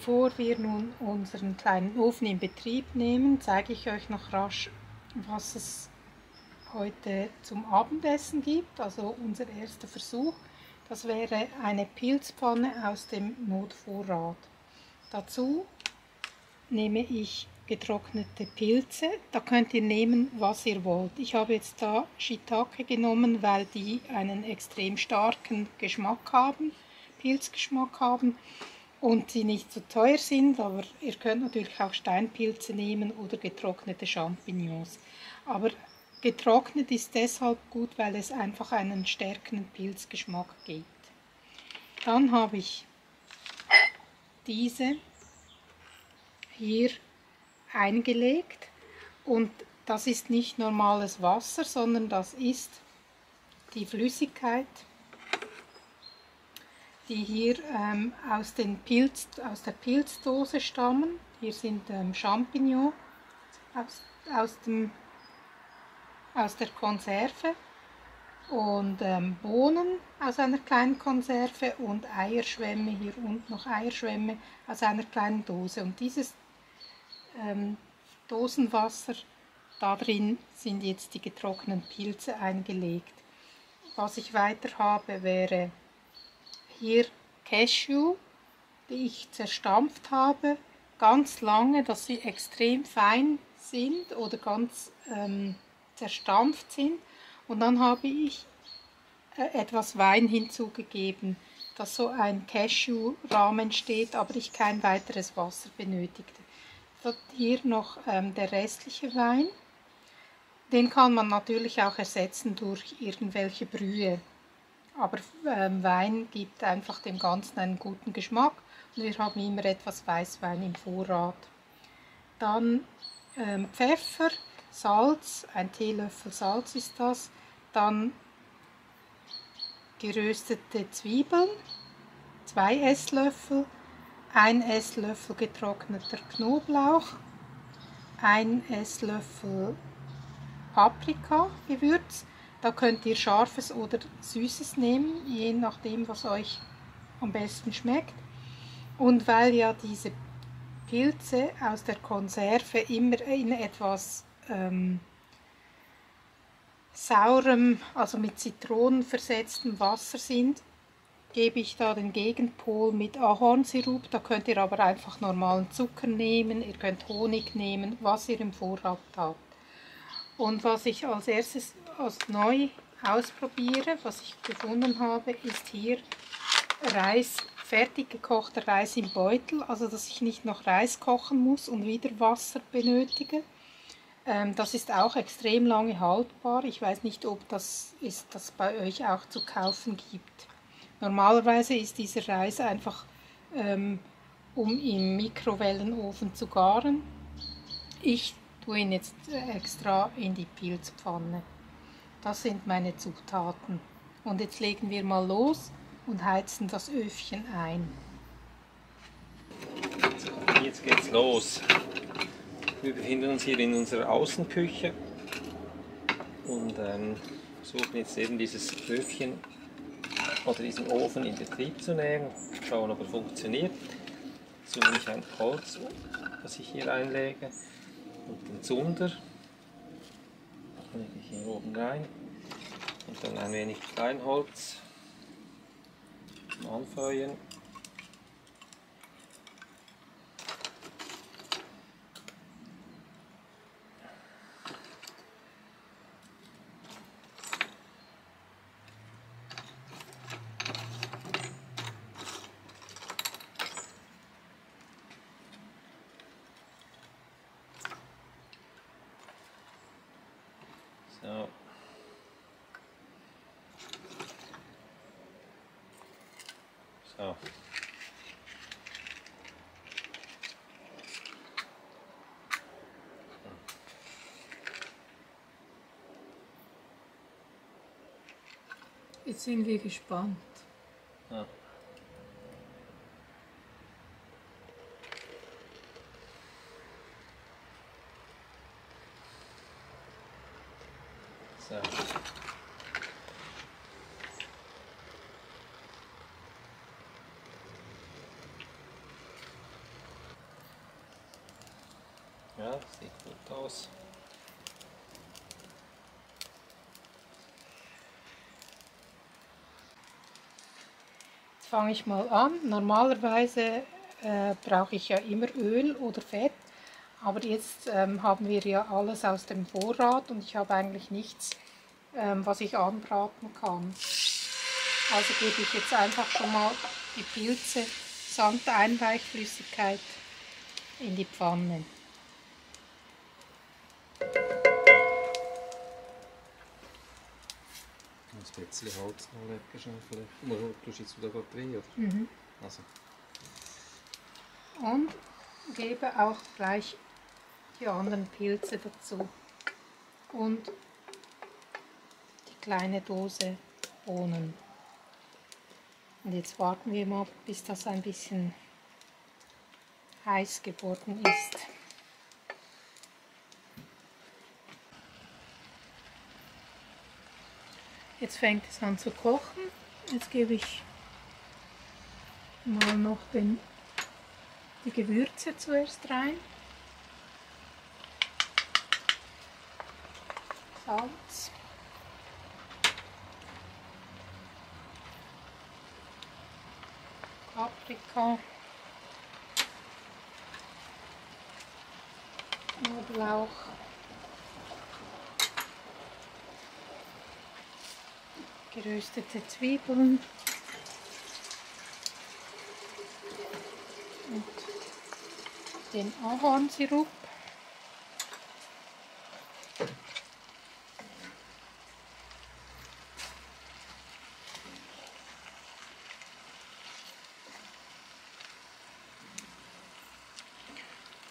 Bevor wir nun unseren kleinen Ofen in Betrieb nehmen, zeige ich euch noch rasch, was es heute zum Abendessen gibt. Also unser erster Versuch. Das wäre eine Pilzpfanne aus dem Notvorrat. Dazu nehme ich getrocknete Pilze. Da könnt ihr nehmen, was ihr wollt. Ich habe jetzt da Shiitake genommen, weil die einen extrem starken Geschmack haben, Pilzgeschmack haben und sie nicht so teuer sind, aber ihr könnt natürlich auch Steinpilze nehmen oder getrocknete Champignons. Aber getrocknet ist deshalb gut, weil es einfach einen stärkeren Pilzgeschmack gibt. Dann habe ich diese hier eingelegt und das ist nicht normales Wasser, sondern das ist die Flüssigkeit, die hier ähm, aus, den Pilz, aus der Pilzdose stammen. Hier sind ähm, Champignons aus, aus, dem, aus der Konserve und ähm, Bohnen aus einer kleinen Konserve und Eierschwämme, hier unten noch Eierschwämme aus einer kleinen Dose. Und dieses ähm, Dosenwasser. Da drin sind jetzt die getrockneten Pilze eingelegt. Was ich weiter habe, wäre hier Cashew, die ich zerstampft habe, ganz lange, dass sie extrem fein sind oder ganz ähm, zerstampft sind. Und dann habe ich äh, etwas Wein hinzugegeben, dass so ein Cashew-Rahmen steht, aber ich kein weiteres Wasser benötigte hier noch ähm, der restliche Wein. Den kann man natürlich auch ersetzen durch irgendwelche Brühe. Aber ähm, Wein gibt einfach dem Ganzen einen guten Geschmack und wir haben immer etwas Weißwein im Vorrat. Dann ähm, Pfeffer, Salz, ein Teelöffel Salz ist das. Dann geröstete Zwiebeln, zwei Esslöffel 1 Esslöffel getrockneter Knoblauch, 1 Esslöffel Paprika-Gewürz. Da könnt ihr scharfes oder süßes nehmen, je nachdem, was euch am besten schmeckt. Und weil ja diese Pilze aus der Konserve immer in etwas ähm, saurem, also mit Zitronen versetztem Wasser sind, gebe ich da den Gegenpol mit Ahornsirup. Da könnt ihr aber einfach normalen Zucker nehmen, ihr könnt Honig nehmen, was ihr im Vorrat habt. Und was ich als erstes als neu ausprobiere, was ich gefunden habe, ist hier Reis, fertig gekochter Reis im Beutel, also dass ich nicht noch Reis kochen muss und wieder Wasser benötige. Ähm, das ist auch extrem lange haltbar. Ich weiß nicht, ob das ist, das bei euch auch zu kaufen gibt. Normalerweise ist dieser Reis einfach, ähm, um im Mikrowellenofen zu garen. Ich tue ihn jetzt extra in die Pilzpfanne. Das sind meine Zutaten. Und jetzt legen wir mal los und heizen das Öfchen ein. Jetzt geht's los. Wir befinden uns hier in unserer Außenküche und ähm, versuchen jetzt eben dieses Öfchen oder diesen Ofen in Betrieb zu nehmen, schauen, ob er funktioniert. So nehme ich ein Holz, das ich hier einlege und den Zunder lege ich hier oben rein. Und dann ein wenig Kleinholz anfeuern. So. So. Jetzt sind wir gespannt. Ja. So. Ja, sieht gut aus. Jetzt fange ich mal an. Normalerweise äh, brauche ich ja immer Öl oder Fett, aber jetzt ähm, haben wir ja alles aus dem Vorrat und ich habe eigentlich nichts, ähm, was ich anbraten kann. Also gebe ich jetzt einfach schon mal die Pilze samt Einweichflüssigkeit in die Pfanne. Ein bisschen Holz noch legen schon vielleicht. Tust du jetzt gerade rein, oder? Mhm. Also, Und gebe auch gleich die anderen Pilze dazu. Und die kleine Dose Bohnen. Und jetzt warten wir mal, bis das ein bisschen heiß geworden ist. Jetzt fängt es an zu kochen. Jetzt gebe ich mal noch den, die Gewürze zuerst rein. Salz. Paprika. Knoblauch. Geröstete Zwiebeln. Und den Ahornsirup.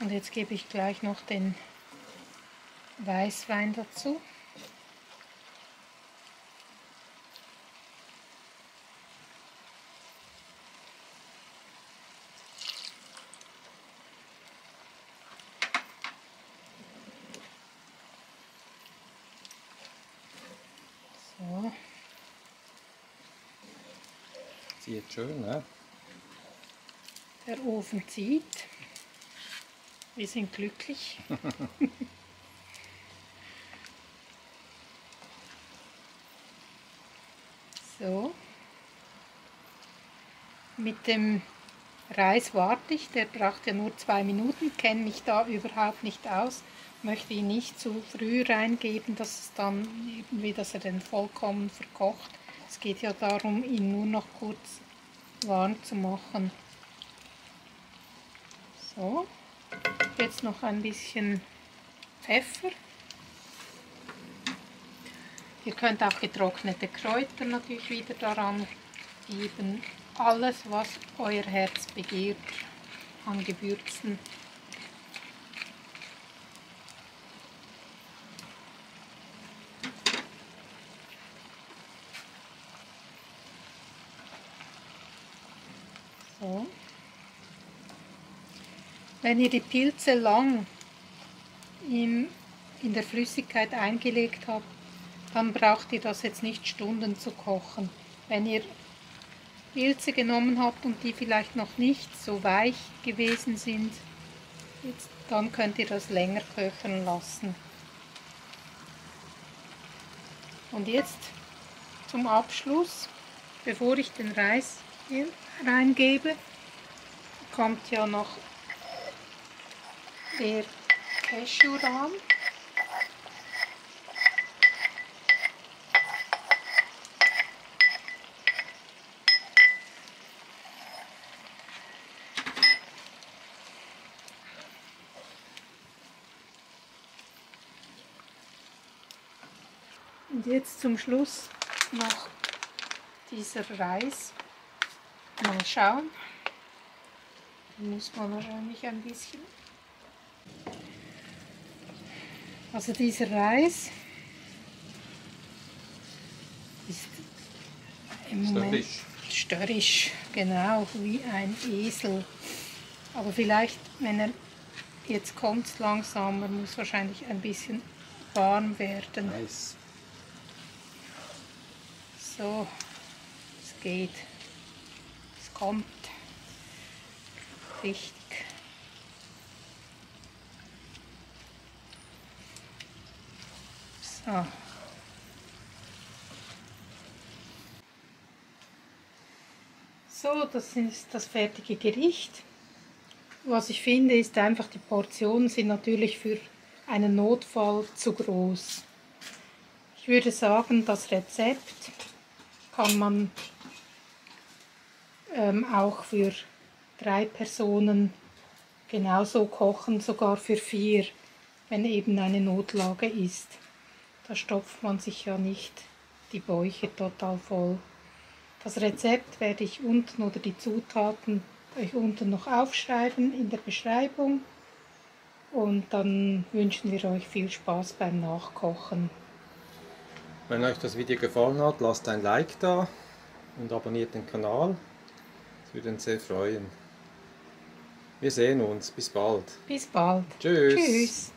Und jetzt gebe ich gleich noch den Weißwein dazu. So, sieht schön, ne? der Ofen zieht. Wir sind glücklich. so. Mit dem Reis warte ich, der braucht ja nur zwei Minuten, kenne mich da überhaupt nicht aus, möchte ihn nicht zu früh reingeben, dass es dann irgendwie, dass er dann vollkommen verkocht. Es geht ja darum, ihn nur noch kurz warm zu machen. So, jetzt noch ein bisschen Pfeffer. Ihr könnt auch getrocknete Kräuter natürlich wieder daran geben. Alles, was euer Herz begehrt an Gewürzen. So. Wenn ihr die Pilze lang in, in der Flüssigkeit eingelegt habt, dann braucht ihr das jetzt nicht Stunden zu kochen. Wenn ihr Pilze genommen habt und die vielleicht noch nicht so weich gewesen sind, jetzt, dann könnt ihr das länger köchern lassen. Und jetzt zum Abschluss, bevor ich den Reis hier reingebe, kommt ja noch der Cashew-Rahm. Und jetzt zum Schluss noch dieser Reis. Mal schauen. Muss man wahrscheinlich ein bisschen. Also dieser Reis ist im Moment Störrisch. störrisch, genau wie ein Esel. Aber vielleicht, wenn er jetzt kommt langsamer, muss wahrscheinlich ein bisschen warm werden. Nice. So, es geht kommt. Richtig. So. So, das ist das fertige Gericht. Was ich finde, ist einfach, die Portionen sind natürlich für einen Notfall zu groß. Ich würde sagen, das Rezept kann man ähm, auch für drei Personen genauso kochen, sogar für vier, wenn eben eine Notlage ist. Da stopft man sich ja nicht die Bäuche total voll. Das Rezept werde ich unten oder die Zutaten euch unten noch aufschreiben in der Beschreibung. Und dann wünschen wir euch viel Spaß beim Nachkochen. Wenn euch das Video gefallen hat, lasst ein Like da und abonniert den Kanal. Das würde uns sehr freuen. Wir sehen uns. Bis bald. Bis bald. Tschüss. Tschüss.